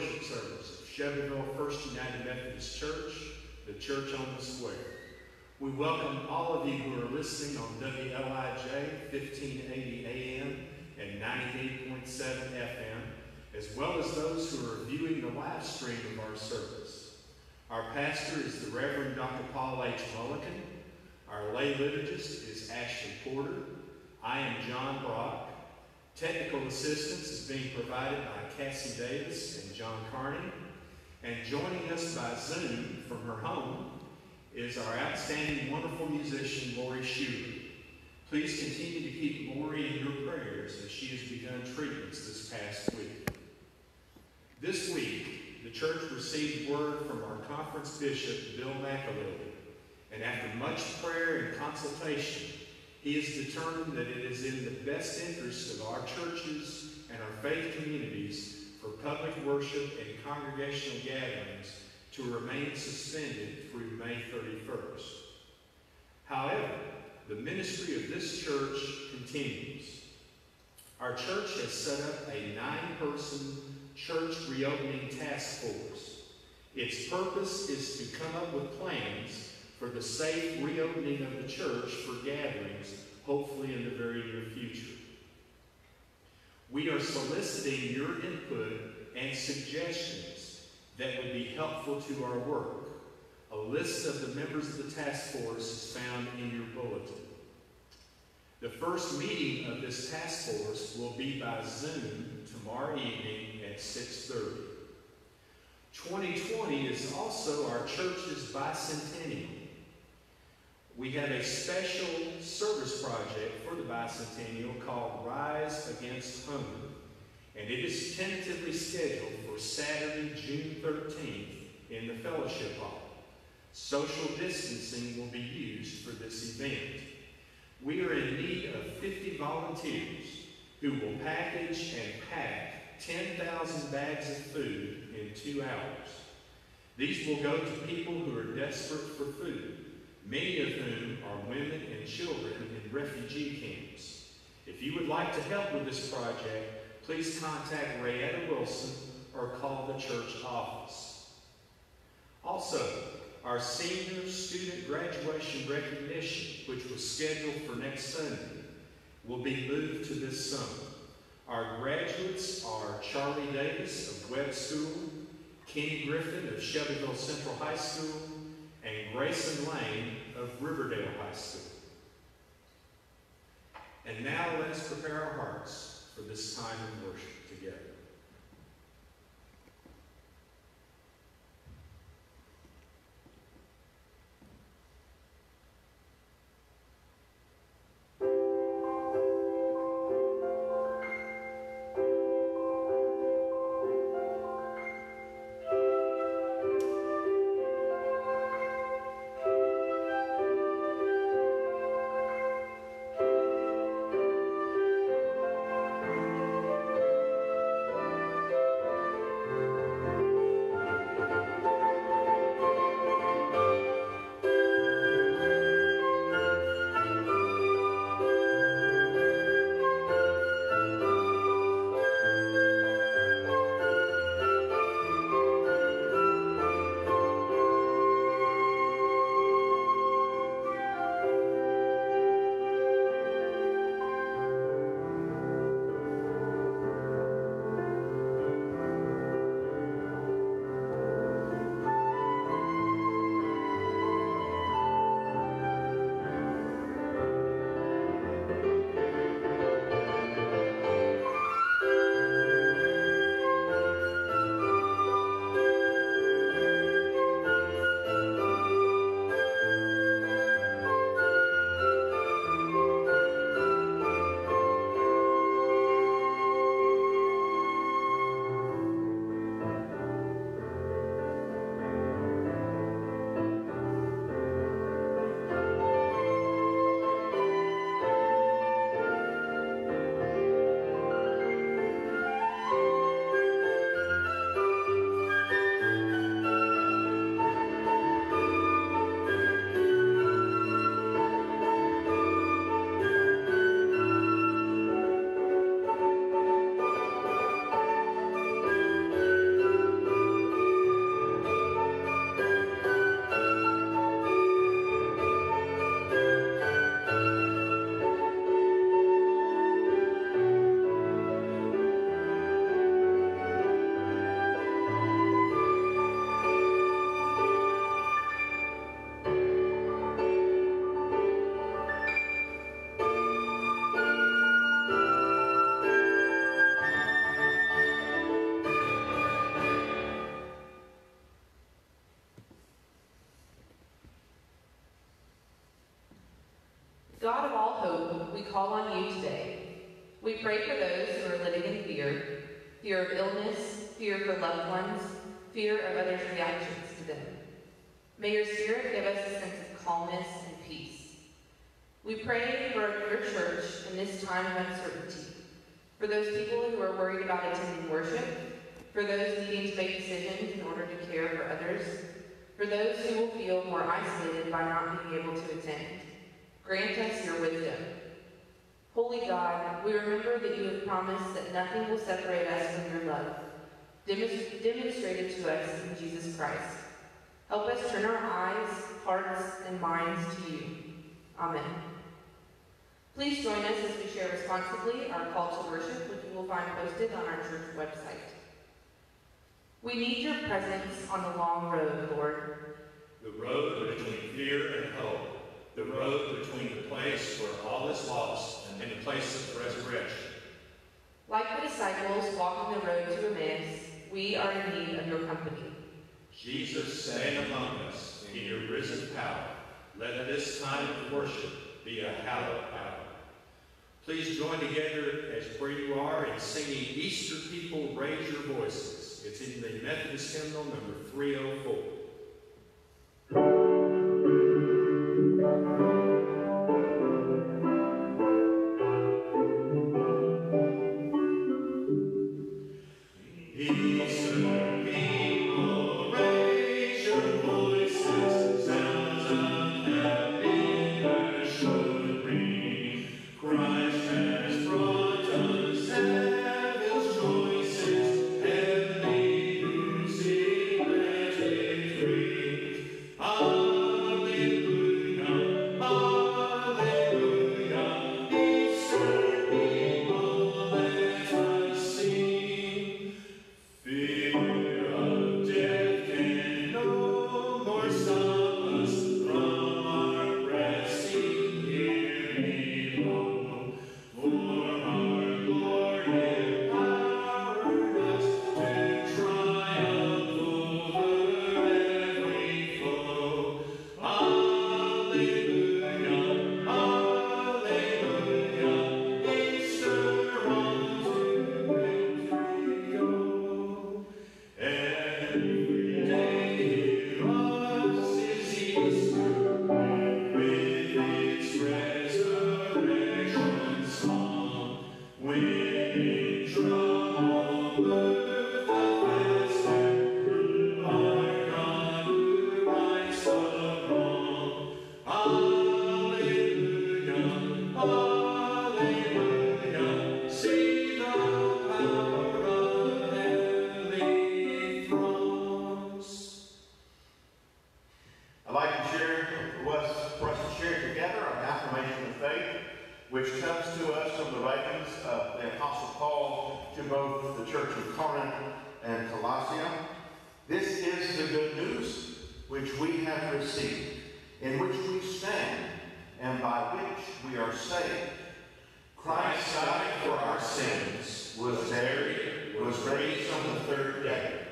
worship service of Shelbyville First United Methodist Church, the church on the square. We welcome all of you who are listening on WLIJ 1580 AM and 98.7 FM, as well as those who are viewing the live stream of our service. Our pastor is the Reverend Dr. Paul H. Mulliken. Our lay liturgist is Ashley Porter. I am John Brock. Technical assistance is being provided by Cassie Davis and John Carney. And joining us by Zoom from her home is our outstanding, wonderful musician, Lori Schuler. Please continue to keep Lori in your prayers as she has begun treatments this past week. This week, the church received word from our conference bishop, Bill McAlilly, and after much prayer and consultation, he has determined that it is in the best interest of our churches and our faith communities for public worship and congregational gatherings to remain suspended through May 31st. However, the ministry of this church continues. Our church has set up a nine-person church reopening task force. Its purpose is to come up with plans for the safe reopening of the church for gatherings, hopefully in the very near future. We are soliciting your input and suggestions that would be helpful to our work. A list of the members of the task force is found in your bulletin. The first meeting of this task force will be by Zoom tomorrow evening at 6.30. 2020 is also our church's bicentennial. We have a special service project for the bicentennial called Rise Against Hunger, and it is tentatively scheduled for Saturday, June 13th in the Fellowship Hall. Social distancing will be used for this event. We are in need of 50 volunteers who will package and pack 10,000 bags of food in two hours. These will go to people who are desperate for food many of whom are women and children in refugee camps. If you would like to help with this project, please contact Rayetta Wilson or call the church office. Also, our senior student graduation recognition, which was scheduled for next Sunday, will be moved to this summer. Our graduates are Charlie Davis of Webb School, Kenny Griffin of Shelbyville Central High School, and Grayson Lane of Riverdale High School. And now let us prepare our hearts for this time of worship together. Fear of others' reactions to them. May your Spirit give us a sense of calmness and peace. We pray for your church in this time of uncertainty, for those people who are worried about attending worship, for those needing to make decisions in order to care for others, for those who will feel more isolated by not being able to attend. Grant us your wisdom. Holy God, we remember that you have promised that nothing will separate us from your love, demonstrated to us in Jesus Christ. Help us turn our eyes, hearts, and minds to you. Amen. Please join us as we share responsibly our call to worship, which you will find posted on our church website. We need your presence on the long road, Lord. The road between fear and hope. The road between the place where all is lost and the place of resurrection. Like the disciples walking the road to Emmaus, we are in need of your company. Jesus, stand among us in your risen power. Let this time of worship be a hallowed hour. Please join together as where you are in singing Easter People Raise Your Voices. It's in the Methodist hymnal number 304. church of Corinth and Colossia. This is the good news which we have received, in which we stand, and by which we are saved. Christ died for our sins, was buried, was raised on the third day,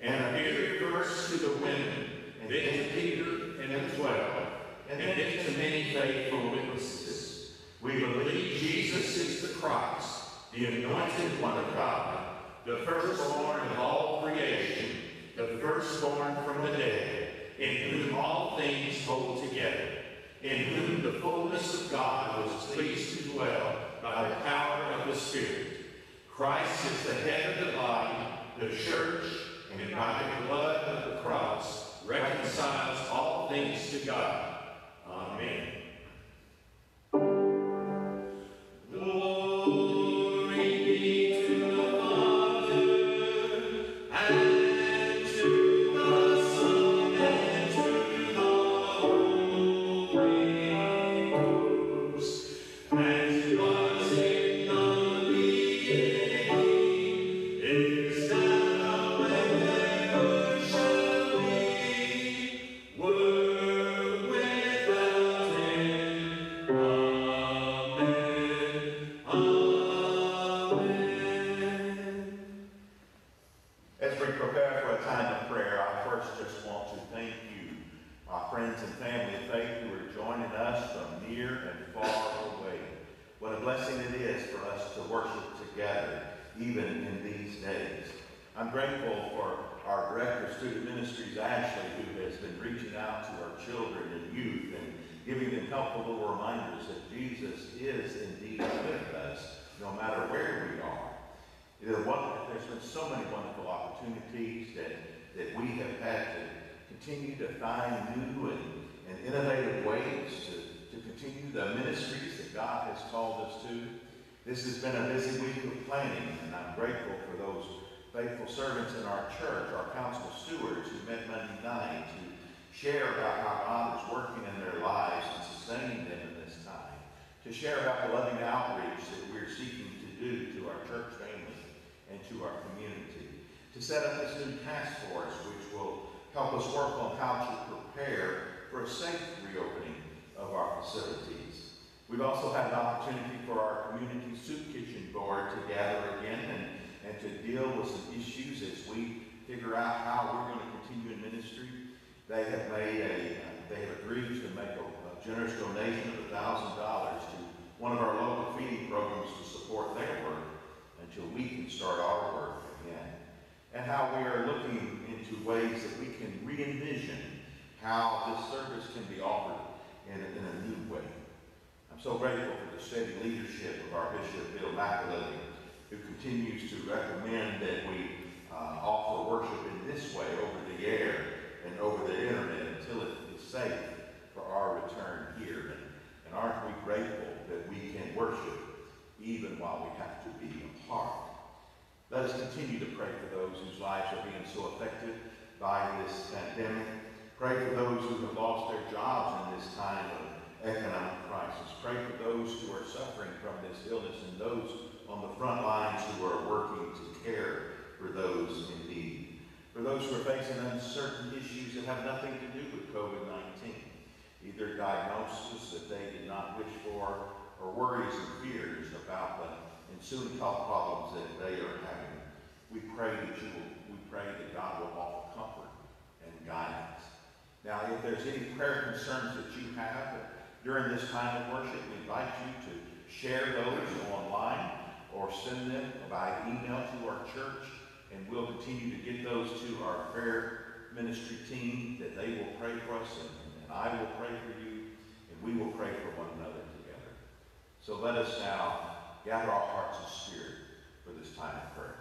and appeared first to the women, and then to Peter and the twelve, and then to many faithful witnesses. We believe Jesus is the Christ, the anointed one of God, the firstborn of all creation, the firstborn from the dead, in whom all things hold together, in whom the fullness of God was pleased to dwell by the power of the Spirit. Christ is the head of the body, the church, and by the blood of the cross reconciles all things to God. Amen. How we're going to continue in ministry. They have made a, uh, they have agreed to make a, a generous donation of $1,000 to one of our local feeding programs to support their work until we can start our work again. And how we are looking into ways that we can re-envision how this service can be offered in a, in a new way. I'm so grateful for the steady leadership of our Bishop Bill McAlilly who continues to recommend that we uh, offer worship in this way over the air and over the internet until it is safe for our return here. And, and aren't we grateful that we can worship even while we have to be apart? Let us continue to pray for those whose lives are being so affected by this pandemic. Pray for those who have lost their jobs in this time of economic crisis. Pray for those who are suffering from this illness and those on the front lines who are working to care for those in need. For those who are facing uncertain issues that have nothing to do with COVID-19, either diagnosis that they did not wish for or worries and fears about the ensuing health problems that they are having. We pray that you will, we pray that God will offer comfort and guidance. Now, if there's any prayer concerns that you have during this time of worship, we invite you to share those online or send them by email to our church, and we'll continue to get those to our prayer ministry team that they will pray for us, and, and I will pray for you, and we will pray for one another together. So let us now gather our hearts and spirit for this time of prayer.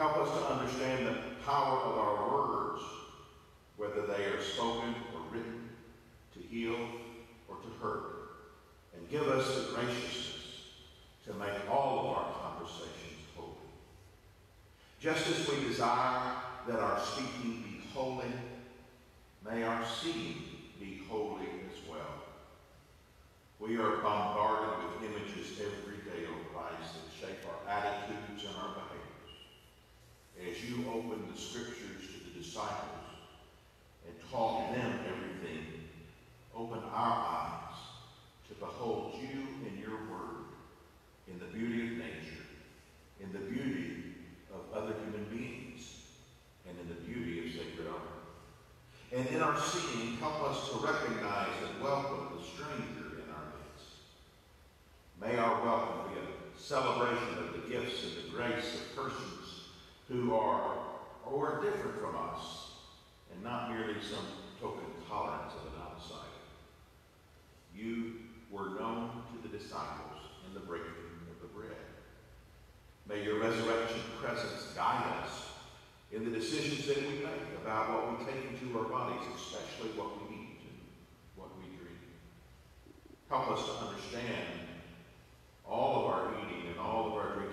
Help us to understand the power of our words, whether they are spoken or written, to heal or to hurt. And give us the graciousness to make all of our conversations holy. Just as we desire that our speaking be holy, may our seeing be holy as well. We are bombarded with images every day of Christ that shape our attitudes and our behavior as you opened the scriptures to the disciples and taught them everything, open our eyes to behold you in your word, in the beauty of nature, in the beauty of other human beings, and in the beauty of sacred art. And in our seeing, help us to recognize and welcome the stranger in our midst. May our welcome be a celebration of the gifts and the grace of persons who are or are different from us and not merely some token tolerance of an outsider. You were known to the disciples in the breaking of the bread. May your resurrection presence guide us in the decisions that we make about what we take into our bodies, especially what we eat and what we drink. Help us to understand all of our eating and all of our drinking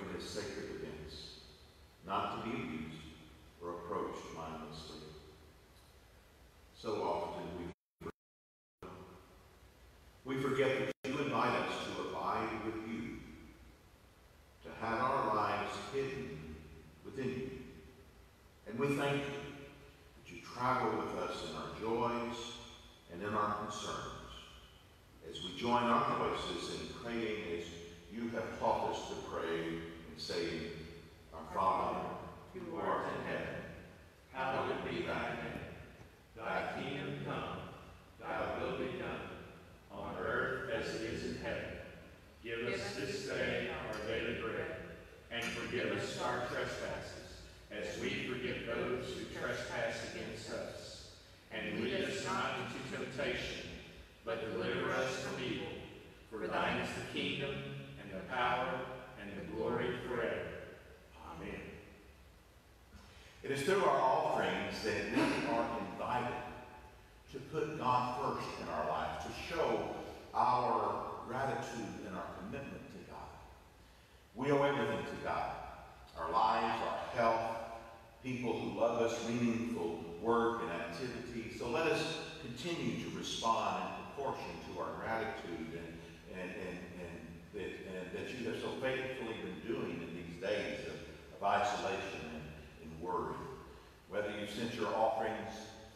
sent your offerings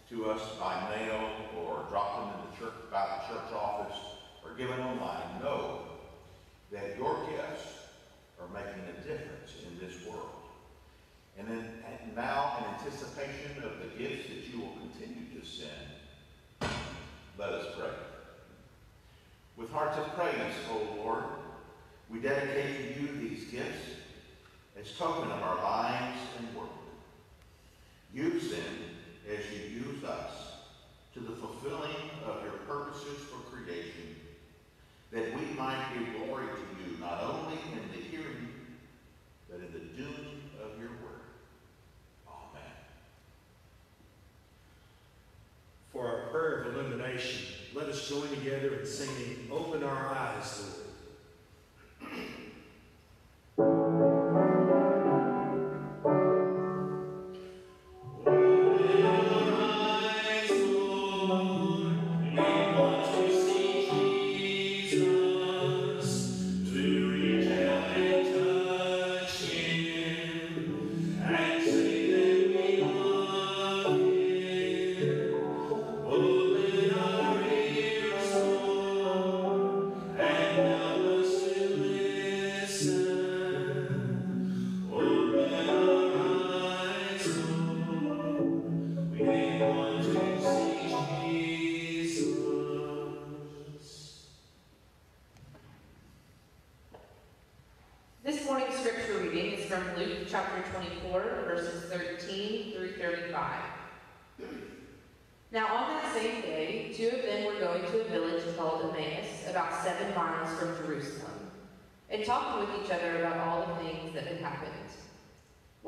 to us by mail or dropped them in the church, by the church office or given online, know that your gifts are making a difference in this world. And, and now, in anticipation of the gifts that you will continue to send, let us pray. With hearts of praise, O Lord, we dedicate to you these gifts as token of our lives and work. Use them as you use us to the fulfilling of your purposes for creation, that we might give glory to you not only in the hearing, but in the doing of your word. Amen. For our prayer of illumination, let us join together in singing, Open Our Eyes, Lord.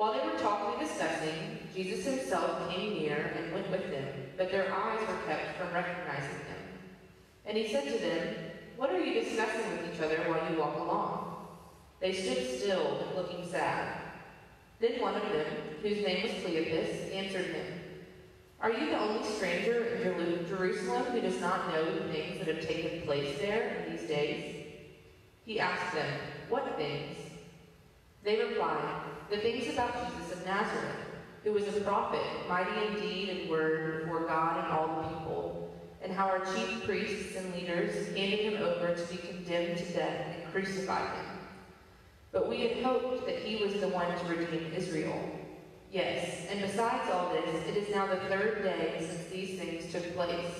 While they were talking and discussing, Jesus himself came near and went with them, but their eyes were kept from recognizing him. And he said to them, What are you discussing with each other while you walk along? They stood still, looking sad. Then one of them, whose name was Cleopas, answered him, Are you the only stranger in Jerusalem who does not know the things that have taken place there in these days? He asked them, What things? They replied, The things about Jesus of Nazareth, who was a prophet, mighty in deed and word before God and all the people, and how our chief priests and leaders handed him over to be condemned to death and crucified him. But we had hoped that he was the one to redeem Israel. Yes, and besides all this, it is now the third day since these things took place.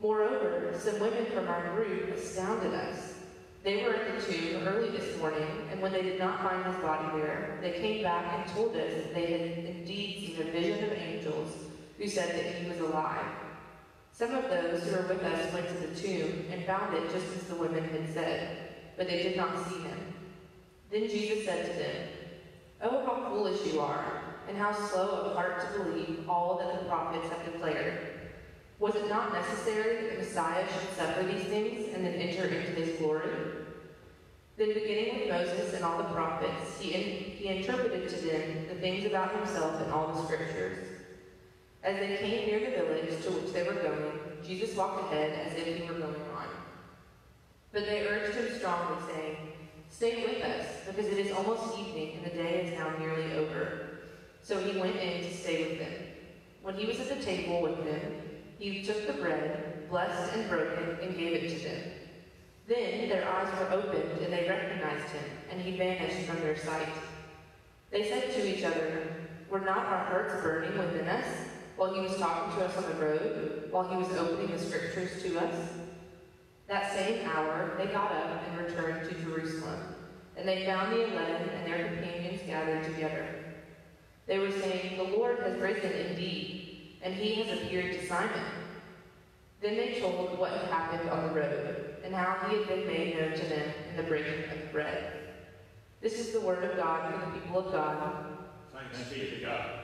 Moreover, some women from our group astounded us. They were at the tomb early this morning, and when they did not find his body there, they came back and told us they had indeed seen a vision of angels who said that he was alive. Some of those who were with us went to the tomb and found it just as the women had said, but they did not see him. Then Jesus said to them, Oh, how foolish you are, and how slow of heart to believe all that the prophets have declared. Was it not necessary that the Messiah should suffer these things and then enter into his glory? Then, beginning with Moses and all the prophets, he, in, he interpreted to them the things about himself in all the scriptures. As they came near the village to which they were going, Jesus walked ahead as if he were going on. But they urged him strongly, saying, Stay with us, because it is almost evening, and the day is now nearly over. So he went in to stay with them. When he was at the table with them, he took the bread, blessed and broke it, and gave it to them. Then their eyes were opened, and they recognized him, and he vanished from their sight. They said to each other, Were not our hearts burning within us while he was talking to us on the road, while he was opening the scriptures to us? That same hour they got up and returned to Jerusalem, and they found the eleven and their companions gathered together. They were saying, The Lord has risen indeed, and he has appeared to Simon. Then they told what had happened on the road, and how he had been made known to them in the breaking of the bread. This is the word of God for the people of God. Thanks be to God.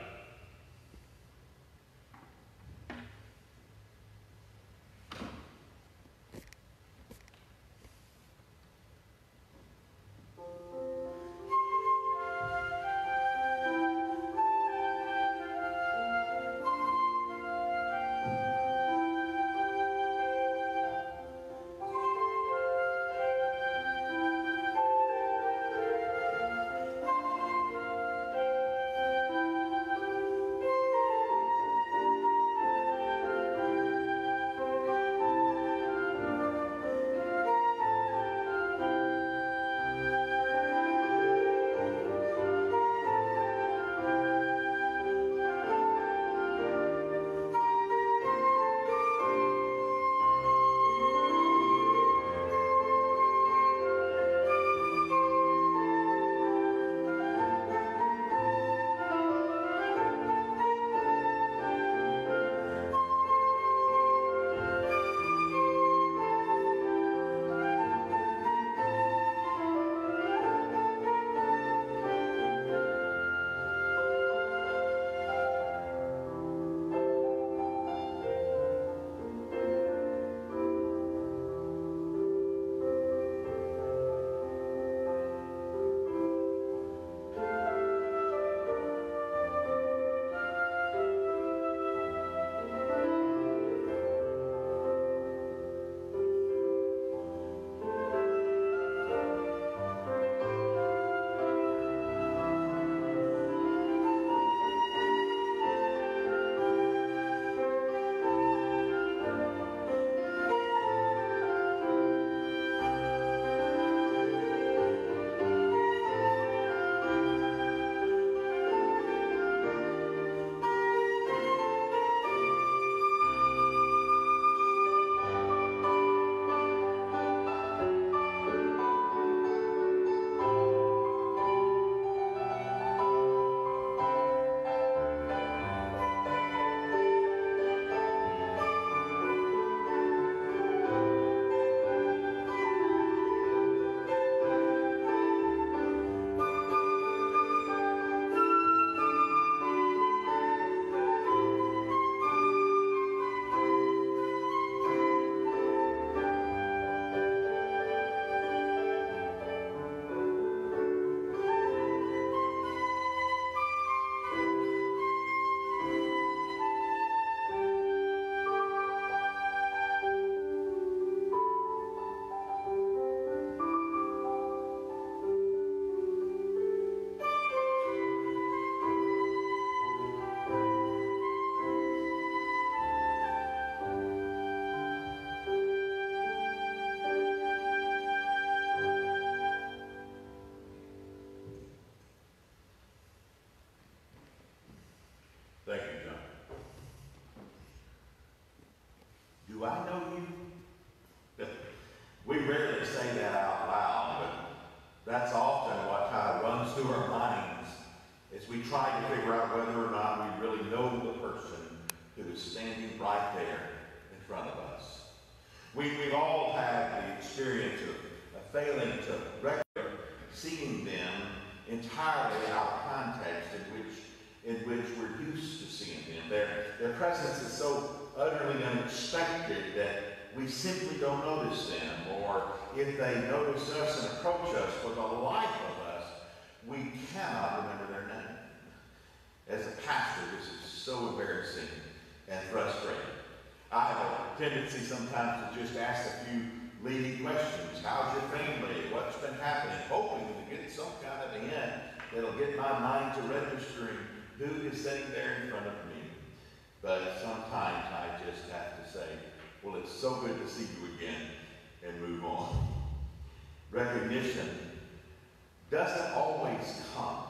Doesn't always come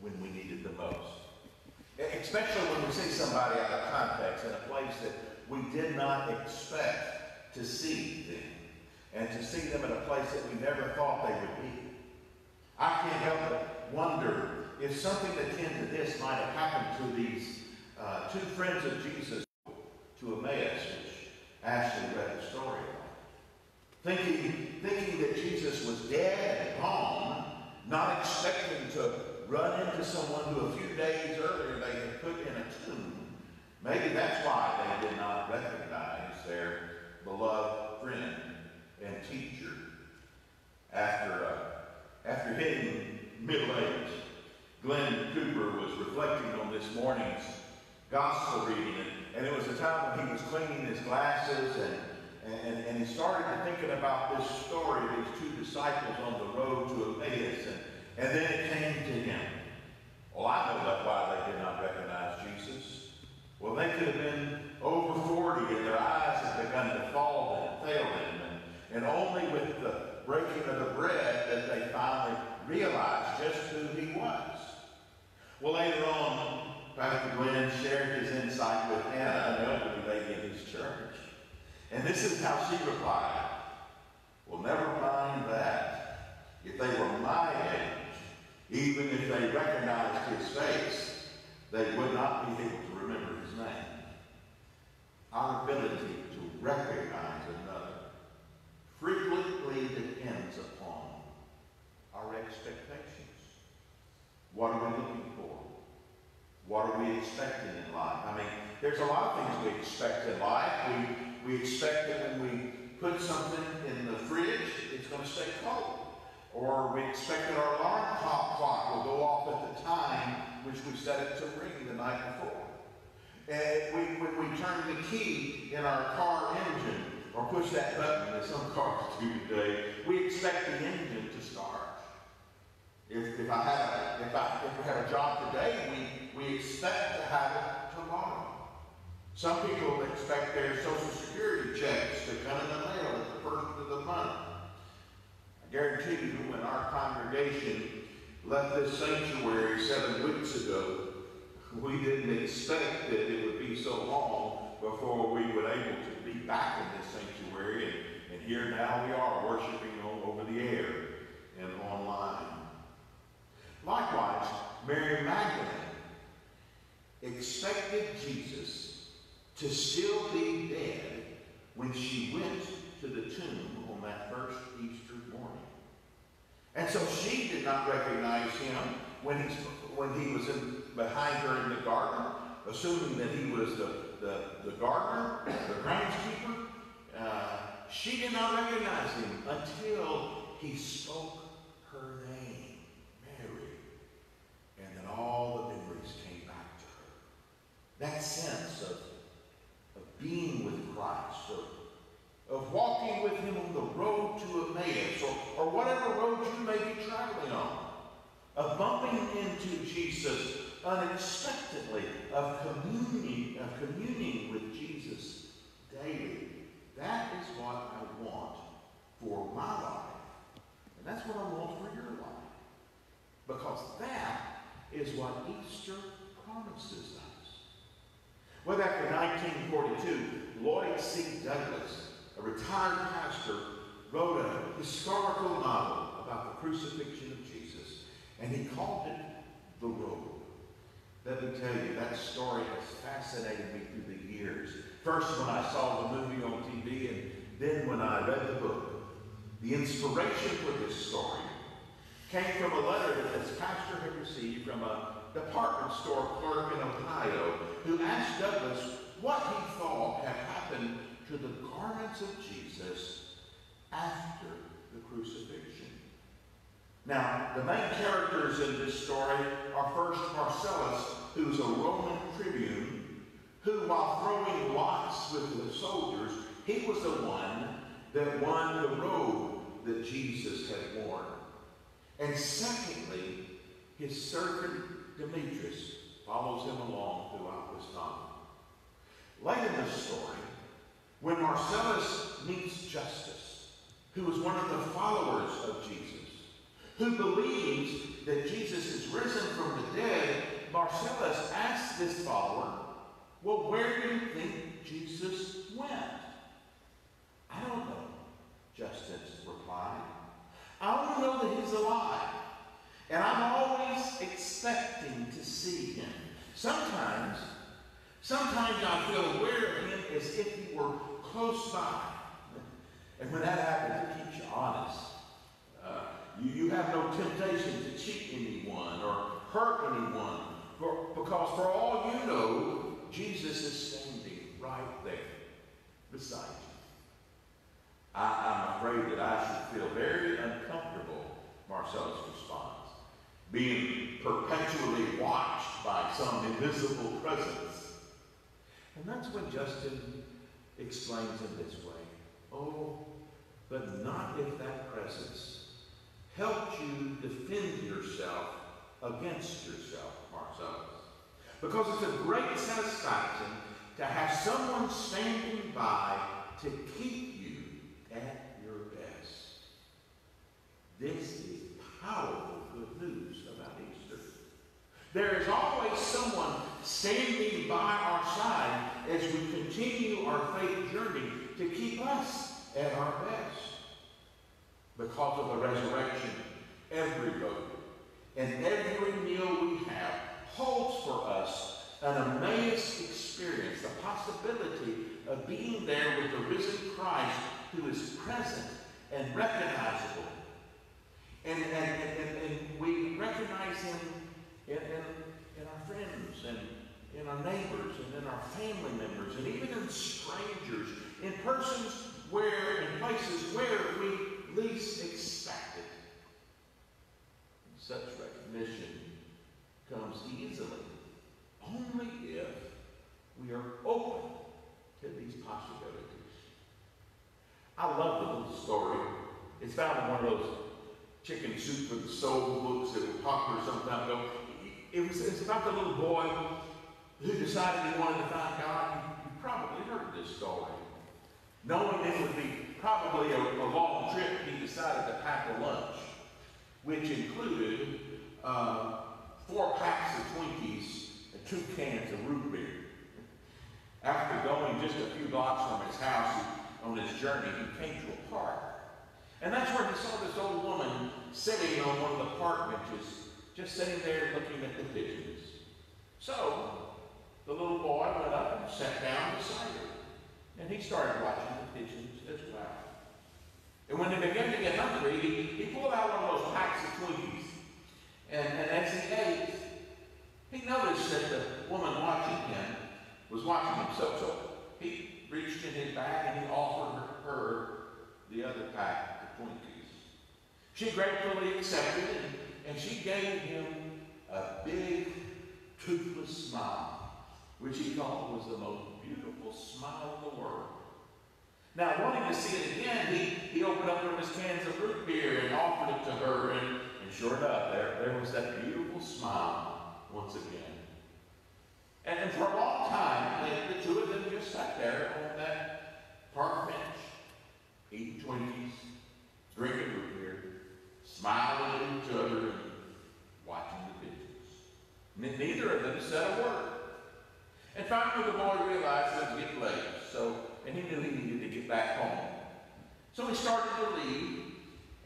when we need it the most. Especially when we see somebody out of context in a place that we did not expect to see them. And to see them in a place that we never thought they would be. I can't help but wonder if something akin to this might have happened to these uh, two friends of Jesus to Emmaus, which Ashley read the story of. Thinking, thinking that Jesus was dead and gone, not expecting to run into someone who a few days earlier they had put in a tomb. Maybe that's why they did not recognize their beloved friend and teacher after, uh, after hitting middle age. Glenn Cooper was reflecting on this morning's gospel reading, and, it was a time when he was cleaning his glasses, and, and, and he started thinking about this story of these two disciples on the road to Emmaus, and, and then it came to him. Well, I know that's why they did not recognize Jesus. Well, they could have been over 40 and their eyes had begun to fall and fail them. And, and only with the breaking of the bread that they finally realized just who he was. Well, later on, Pastor Glenn shared his insight with Hannah, an elderly lady in his church. And this is how she replied. Well, never mind that. If they were my age, even if they recognized his face, they would not be able to remember his name. Our ability to recognize another frequently depends upon our expectations. What are we looking for? What are we expecting in life? I mean, there's a lot of things we expect in life. We, we expect that when we put something in the fridge, it's going to stay cold. Or we expect that our alarm clock will go off at the time which we set it to ring the night before. And we, when we turn the key in our car engine, or push that button, as some cars do today, we expect the engine to start. If, if I had a, if I if we had a job today, we, we expect to have it. Some people expect their social security checks to come in the mail at the first of the month. I guarantee you when our congregation left this sanctuary seven weeks ago, we didn't expect that it would be so long before we were able to be back in this sanctuary. And, and here now we are worshiping over the air and online. Likewise, Mary Magdalene expected Jesus to still be dead when she went to the tomb on that first Easter morning. And so she did not recognize him when, he's, when he was in, behind her in the garden, assuming that he was the, the, the gardener, the groundskeeper. Uh, she did not recognize him until he spoke her name Mary. And then all the memories came back to her. That sense of being with Christ, of, of walking with him on the road to Emmaus, or, or whatever road you may be traveling on, of bumping into Jesus unexpectedly, of communing, of communing with Jesus daily. That is what I want for my life. And that's what I want for your life. Because that is what Easter promises us. Well, in 1942, Lloyd C. Douglas, a retired pastor, wrote a historical novel about the crucifixion of Jesus, and he called it The Robe. Let me tell you, that story has fascinated me through the years. First when I saw the movie on TV, and then when I read the book. The inspiration for this story came from a letter that this pastor had received from a department store clerk in Ohio who asked Douglas what he thought had happened to the garments of Jesus after the crucifixion. Now, the main characters in this story are first Marcellus, who's a Roman tribune, who, while throwing lots with the soldiers, he was the one that won the robe that Jesus had worn. And secondly, his servant Demetrius follows him along throughout this time. Late in the story, when Marcellus meets Justus, who is one of the followers of Jesus, who believes that Jesus is risen from the dead, Marcellus asks this follower, Well, where do you think Jesus went? I don't know, Justus replied. I want to know that he's alive. And I'm always expecting to see him. Sometimes, sometimes I feel aware of him as if he were close by. And when that happens, it keeps you honest. Uh, you, you have no temptation to cheat anyone or hurt anyone. For, because for all you know, Jesus is standing right there beside you. I, am afraid that I should feel very uncomfortable, Marcellus responds, being perpetually watched by some invisible presence. And that's when Justin explains in this way, oh, but not if that presence helped you defend yourself against yourself, Marcellus. Because it's a great satisfaction to have someone standing by to keep you at your best. This is powerful good news about Easter. There is always someone standing by our side as we continue our faith journey to keep us at our best. Because of the resurrection, every boat and every meal we have holds for us an Emmaus experience, the possibility of being there with the risen Christ who is present and recognizable. And, and, and, and, we recognize him in, in, in our friends and in our neighbors and in our family members and even in strangers, in persons where, in places where we least expect it. Such recognition comes easily only if we are open to these possibilities. I love the little story. It's found in one of those chicken soup for the soul books that were popular some time ago. It was, it's about the little boy who decided he wanted to find God. You, you probably heard this story. Knowing it would be probably a, a long trip, he decided to pack a lunch, which included uh, four packs of Twinkies and two cans of root beer. After going just a few blocks from his house, on his journey, he came to a park. And that's where he saw this old woman sitting on one of the park benches, just sitting there looking at the pigeons. So, the little boy went up and sat down beside her. And he started watching the pigeons as well. And when they began to get hungry, he, he pulled out one of those packs of Twinkies. And, and as he ate, he noticed that the woman watching him was watching him. So, he reached in his bag and he offered her the other pack of Twinkies. She gratefully accepted and, and she gave him a big, toothless smile, which he thought was the most beautiful smile in the world. Now, wanting to see it again, he, he opened up one of his cans of root beer and offered it to her, and, and sure enough, there, there was that beautiful smile once again. And, and for a long time, the, the two of them just sat there on that park bench, eating Twinkies, drinking root beer, smiling at each other and watching the videos. Neither of them said a word. And finally the boy realized it was getting late, so, and he knew he needed to get back home. So he started to leave,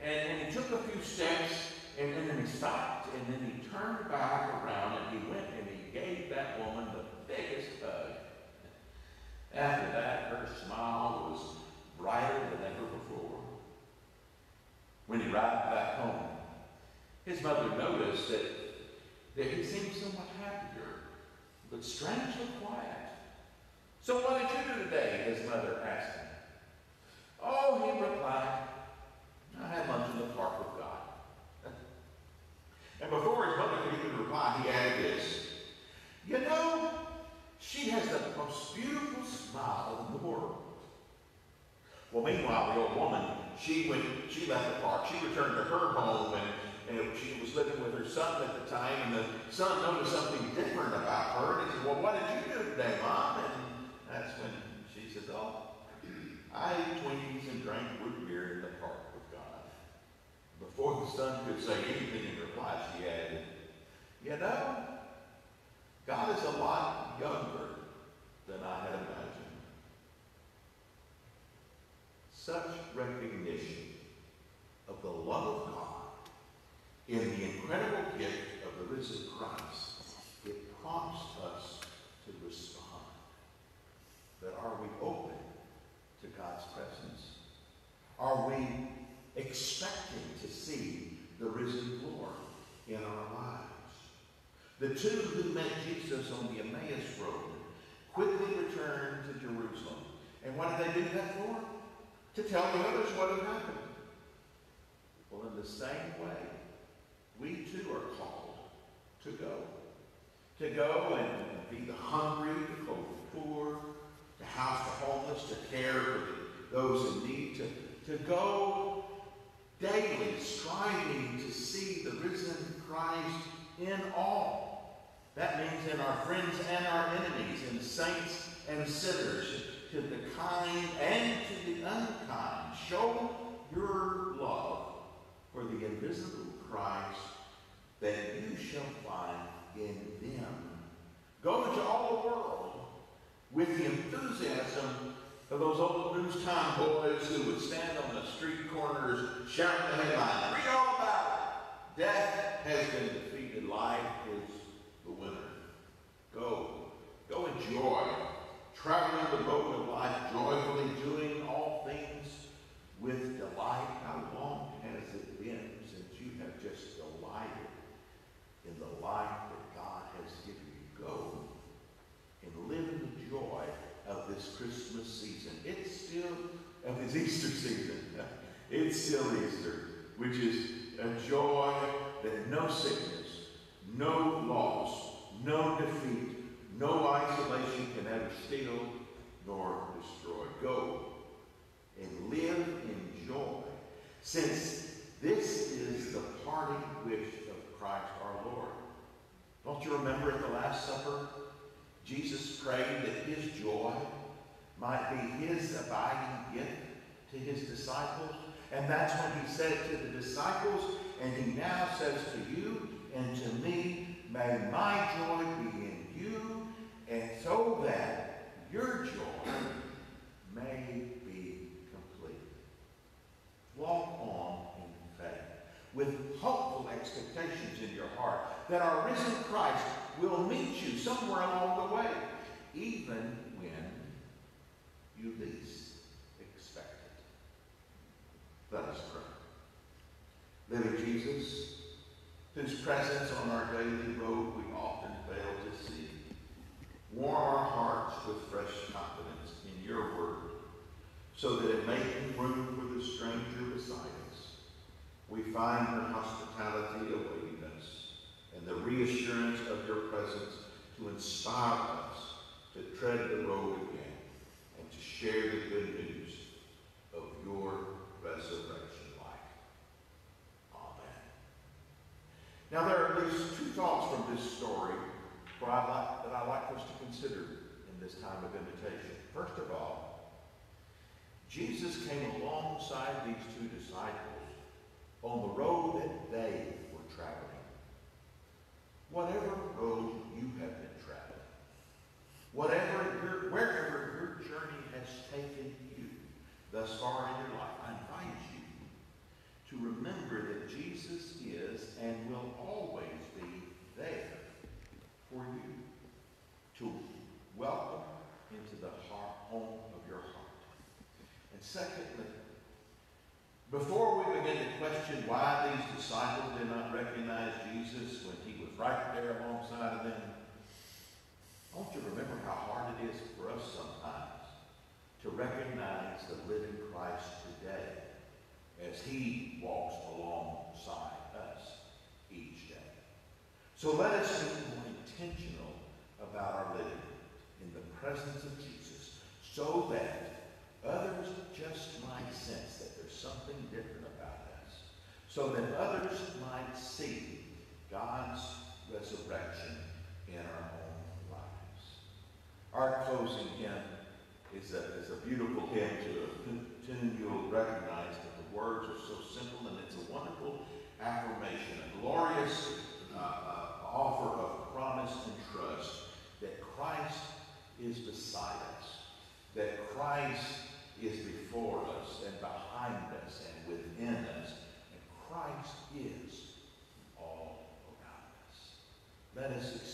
and, then he took a few steps, and then he stopped, and then he turned back around, and he went and he gave that woman the biggest hug. After that, her smile was brighter than ever before. When he arrived back home, his mother noticed that, that he seemed somewhat happier, but strangely quiet. So what did you do today? His mother asked him. Oh, he replied, I had lunch in the park with God. and before his mother could even reply, he added this. You know, she has the most beautiful smile in the world. Well, meanwhile, the old woman she went, she left the park. She returned to her home, and, and she was living with her son at the time. And the son noticed something different about her, and he said, "Well, what did you do today, mom?" And that's when she says, "Oh, I ate Twinkies and drank root beer in the park with God." Before the son could say anything in reply, she added, "You know, God is a lot younger than I had imagined." Such recognition of the love of God in the incredible gift of the risen Christ, it prompts us to respond. But are we open to God's presence? Are we expecting to see the risen Lord in our lives? The two who met Jesus on the Emmaus Road quickly returned to Jerusalem. And what did they do that for? To tell the others what had happened. Well, in the same way, we too are called to go. To go and feed the hungry, to clothe the poor, to house the homeless, to care for those in need, to, to go daily striving to see the risen Christ in all. That means in our friends and our enemies, in saints and sinners, to the kind and to the unkind. Show your love for the invisible Christ that you shall find in them. Go into all the world with the enthusiasm of those old news time boys who would stand on the street corners shouting the headline, read all about it. Death has been defeated. Life is the winner. Go. Go enjoy. Traveling the boat of life, joyfully doing all things with delight. How long has it been since you have just delighted in the life that God has given you? Go and live in the joy of this Christmas season. It's still, of this Easter season. It's still Easter, which is a joy that no sickness, no loss, no defeat, no isolation can ever steal nor destroy. Go and live in joy, since this is the parting wish of Christ our Lord. Don't you remember at the Last Supper, Jesus prayed that his joy might be his abiding gift to his disciples? And that's when he said to the disciples, and he now says to you and to me, may my joy be and so that your joy may be complete. Walk on in faith with hopeful expectations in your heart that our risen Christ will meet you somewhere along the way, even when you least expect it. Let us pray. Living Jesus, whose presence on our daily road we often fail to see, warm our hearts with fresh confidence in your word, so that in making room for the stranger beside us, we find your hospitality awaiting us and the reassurance of your presence to inspire us to tread the road again and to share the good news of your resurrection life. Amen. Now there are at least two thoughts from this story that I'd like, that I'd like us to consider in this time of invitation. First of all, Jesus came alongside these two disciples on the road that they were traveling. Whatever road you have been traveling, whatever your, wherever your journey has taken you thus far in your life, I invite you to remember that Jesus is and will always be there for you to welcome into the heart, home of your heart. And secondly, Before we begin to question why these disciples did not recognize Jesus when he was right there alongside of them, I want you to remember how hard it is for us sometimes to recognize the living Christ today as he walks alongside us each day. So let us intentional about our living in the presence of Jesus so that others just might sense that there's something different about us. So that others might see God's resurrection in our own lives. Our closing hymn is a, is a beautiful hymn to a tune you'll recognize, but the words are so simple and it's a wonderful affirmation, a glorious uh, uh, offer of promise and trust that Christ is beside us, that Christ is before us and behind us and within us, and Christ is all around us. Let us